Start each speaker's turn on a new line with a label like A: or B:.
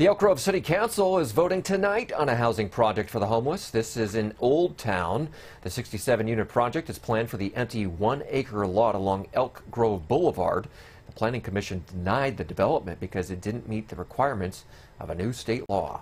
A: The Elk Grove City Council is voting tonight on a housing project for the homeless. This is in Old Town. The 67 unit project is planned for the empty one acre lot along Elk Grove Boulevard. The Planning Commission denied the development because it didn't meet the requirements of a new state law.